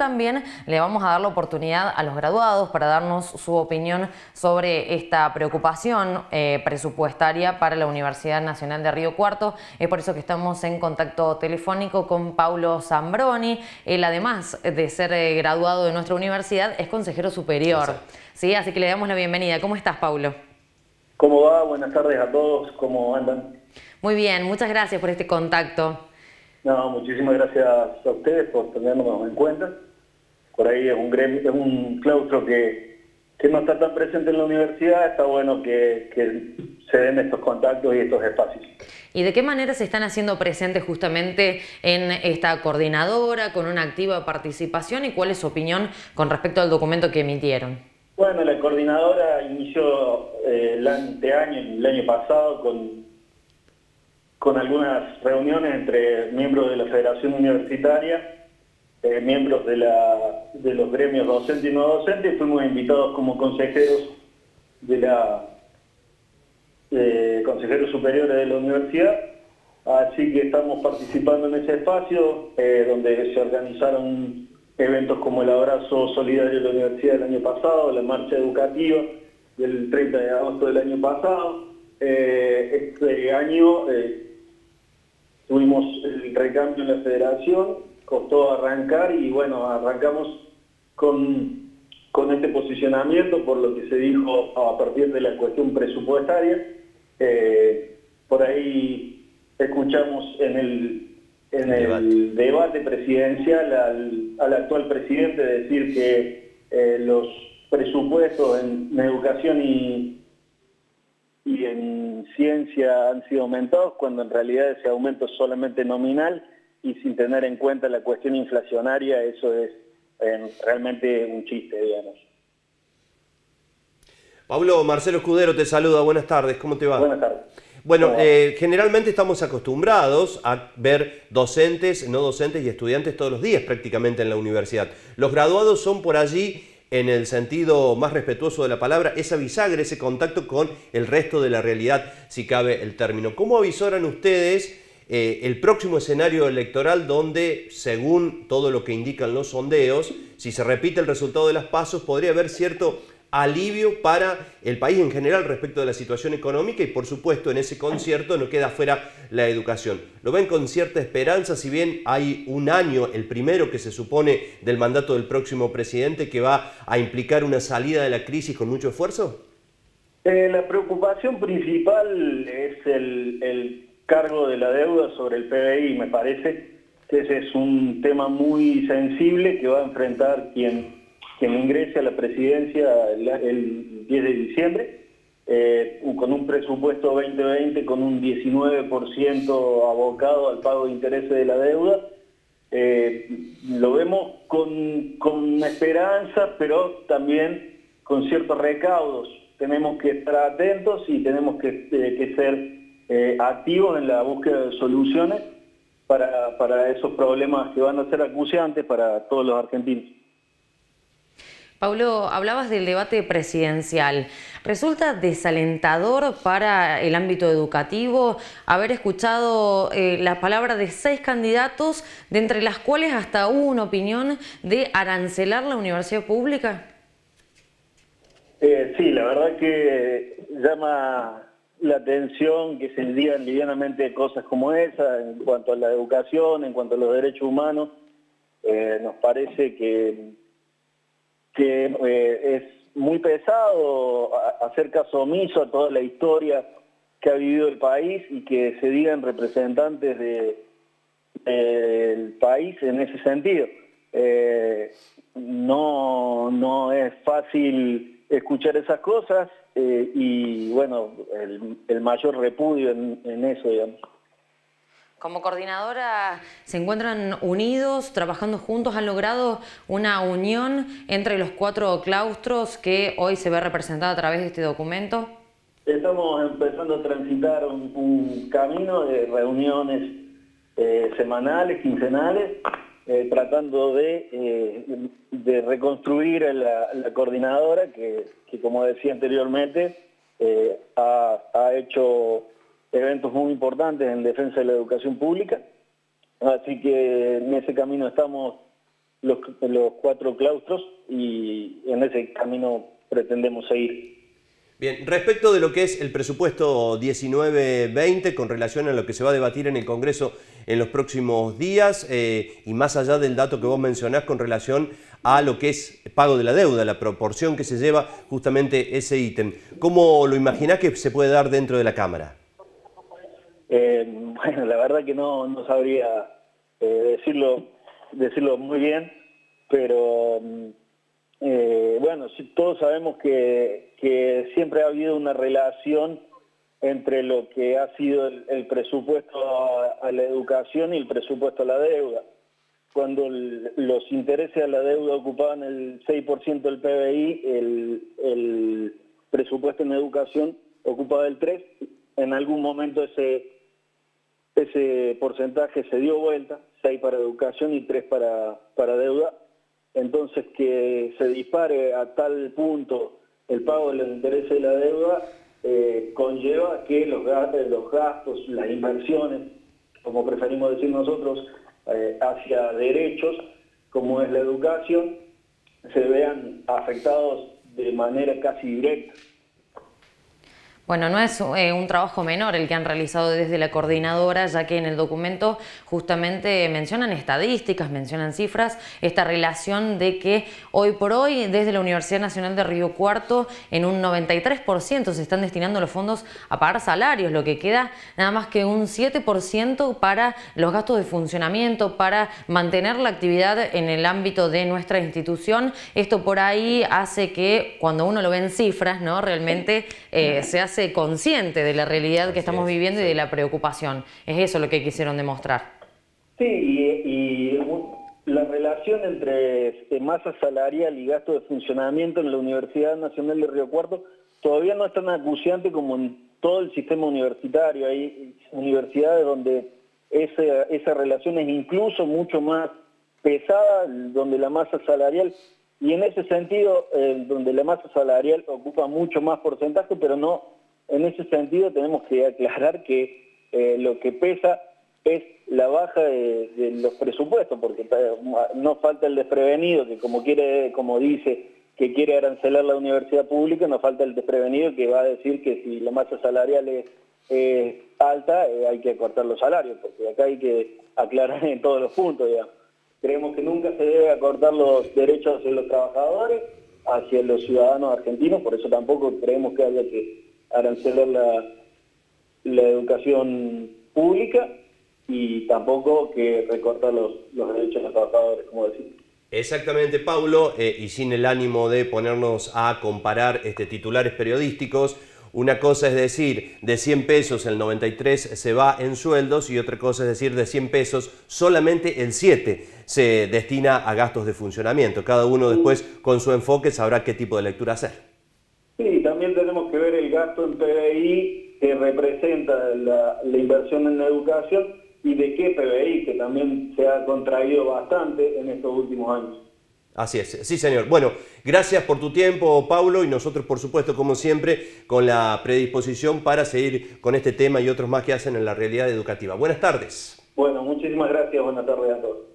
También le vamos a dar la oportunidad a los graduados para darnos su opinión sobre esta preocupación eh, presupuestaria para la Universidad Nacional de Río Cuarto. Es por eso que estamos en contacto telefónico con Paulo Zambroni. Él, además de ser eh, graduado de nuestra universidad, es consejero superior. Sí, así que le damos la bienvenida. ¿Cómo estás, Paulo? ¿Cómo va? Buenas tardes a todos. ¿Cómo andan? Muy bien, muchas gracias por este contacto. No, muchísimas gracias a ustedes por tenernos en cuenta por ahí es un gremio, es un claustro que, no está tan presente en la universidad, está bueno que, se den estos contactos y estos espacios. ¿Y de qué manera se están haciendo presentes justamente en esta coordinadora con una activa participación y cuál es su opinión con respecto al documento que emitieron? Bueno, la coordinadora inició eh, el año, el año pasado con, con algunas reuniones entre miembros de la Federación Universitaria eh, miembros de, la, de los gremios docentes y no docentes, fuimos invitados como consejeros de la eh, consejeros superiores de la universidad, así que estamos participando en ese espacio eh, donde se organizaron eventos como el abrazo solidario de la universidad del año pasado, la marcha educativa del 30 de agosto del año pasado. este año tuvimos el recambio en la federación costó arrancar y bueno, arrancamos con, con este posicionamiento por lo que se dijo a partir de la cuestión presupuestaria. Eh, por ahí escuchamos en el, en el debate presidencial al, actual presidente decir que eh, los presupuestos en, educación y, y en ciencia han sido aumentados cuando en realidad ese aumento es solamente nominal y sin tener en cuenta la cuestión inflacionaria, eso es eh, realmente un chiste, digamos. Pablo, Marcelo Escudero te saluda, buenas tardes, ¿cómo te va? Buenas tardes. Bueno, eh, generalmente estamos acostumbrados a ver docentes, no docentes y estudiantes todos los días prácticamente en la universidad. Los graduados son por allí, en el sentido más respetuoso de la palabra, esa bisagra, ese contacto con el resto de la realidad, si cabe el término. ¿Cómo avisoran ustedes eh, el próximo escenario electoral donde, según todo lo que indican los sondeos, si se repite el resultado de las pasos, podría haber cierto alivio para el país en general respecto de la situación económica y por supuesto en ese concierto no queda fuera la educación. ¿Lo ven con cierta esperanza si bien hay un año, el primero que se supone del mandato del próximo presidente que va a implicar una salida de la crisis con mucho esfuerzo? Eh, la preocupación principal es el cargo de la deuda sobre el PBI. Me parece que ese es un tema muy sensible que va a enfrentar quien, quien ingrese a la presidencia el, 10 de diciembre, eh, con un presupuesto 2020 con un 19% abocado al pago de intereses de la deuda. Eh, lo vemos con, con esperanza, pero también con ciertos recaudos. Tenemos que estar atentos y tenemos que, eh, que ser eh, activos en la búsqueda de soluciones para, esos problemas que van a ser acuciantes para todos los argentinos. Pablo, hablabas del debate presidencial. ¿Resulta desalentador para el ámbito educativo haber escuchado eh, las palabras de seis candidatos, de entre las cuales hasta hubo una opinión de arancelar la universidad pública? Eh, sí, la verdad que llama la atención que se digan livianamente cosas como esa en cuanto a la educación, en cuanto a los derechos humanos, eh, nos parece que, eh, es muy pesado hacer caso omiso a toda la historia que ha vivido el país y que se digan representantes del país en ese sentido. Eh, no, no es fácil escuchar esas cosas eh, y bueno, el, mayor repudio en, eso, digamos. Como coordinadora, ¿se encuentran unidos, trabajando juntos? ¿Han logrado una unión entre los cuatro claustros que hoy se ve representada a través de este documento? Estamos empezando a transitar un, camino de reuniones eh, semanales, quincenales, eh, tratando de, eh, reconstruir la, coordinadora que, como decía anteriormente, eh, ha, ha, hecho eventos muy importantes en defensa de la educación pública. Así que en ese camino estamos los, los cuatro claustros y en ese camino pretendemos seguir. Bien, respecto de lo que es el presupuesto 19-20 con relación a lo que se va a debatir en el Congreso en los próximos días eh, y más allá del dato que vos mencionás con relación a lo que es pago de la deuda, la proporción que se lleva justamente ese ítem. ¿Cómo lo imaginás que se puede dar dentro de la Cámara? Eh, bueno, la verdad que no, no sabría eh, decirlo, decirlo muy bien, pero mm, eh, bueno, todos sabemos que, que, siempre ha habido una relación entre lo que ha sido el, presupuesto a, la educación y el presupuesto a la deuda. Cuando los intereses a la deuda ocupaban el 6% del PBI, el, presupuesto en educación ocupaba el 3%. En algún momento ese, ese porcentaje se dio vuelta, 6 para educación y 3 para, para deuda, entonces que se dispare a tal punto el pago de los intereses de la deuda eh, conlleva que los gastos, los gastos, las inversiones, como preferimos decir nosotros, eh, hacia derechos, como es la educación, se vean afectados de manera casi directa. Bueno, no es eh, un trabajo menor el que han realizado desde la coordinadora, ya que en el documento justamente mencionan estadísticas, mencionan cifras, esta relación de que hoy por hoy desde la Universidad Nacional de Río Cuarto en un 93% se están destinando los fondos a pagar salarios, lo que queda nada más que un 7% para los gastos de funcionamiento, para mantener la actividad en el ámbito de nuestra institución. Esto por ahí hace que cuando uno lo ve en cifras, ¿no? realmente eh, se hace consciente de la realidad que estamos viviendo y de la preocupación. Es eso lo que quisieron demostrar. Sí, y, la relación entre este, masa salarial y gasto de funcionamiento en la Universidad Nacional de Río Cuarto todavía no es tan acuciante como en todo el sistema universitario. Hay universidades donde esa, esa relación es incluso mucho más pesada, donde la masa salarial, y en ese sentido, eh, donde la masa salarial ocupa mucho más porcentaje, pero no en ese sentido tenemos que aclarar que eh, lo que pesa es la baja de, los presupuestos, porque no falta el desprevenido que como quiere, como dice, que quiere arancelar la universidad pública, no falta el desprevenido que va a decir que si la masa salarial es, alta, eh, hay que cortar los salarios, porque acá hay que aclarar en todos los puntos, Creemos que nunca se debe acortar los derechos de los trabajadores hacia los ciudadanos argentinos, por eso tampoco creemos que haya que arancelar la, la educación pública y tampoco que recortar los, los derechos de los trabajadores, como decir. Exactamente, Paulo, eh, y sin el ánimo de ponernos a comparar este, titulares periodísticos, una cosa es decir, de 100 pesos el 93 se va en sueldos y otra cosa es decir, de 100 pesos solamente el 7 se destina a gastos de funcionamiento. Cada uno después con su enfoque sabrá qué tipo de lectura hacer. También tenemos que ver el gasto en PBI que representa la, inversión en la educación y de qué PBI, que también se ha contraído bastante en estos últimos años. Así es, sí señor. Bueno, gracias por tu tiempo, Paulo, y nosotros por supuesto, como siempre, con la predisposición para seguir con este tema y otros más que hacen en la realidad educativa. Buenas tardes. Bueno, muchísimas gracias, buenas tardes a todos.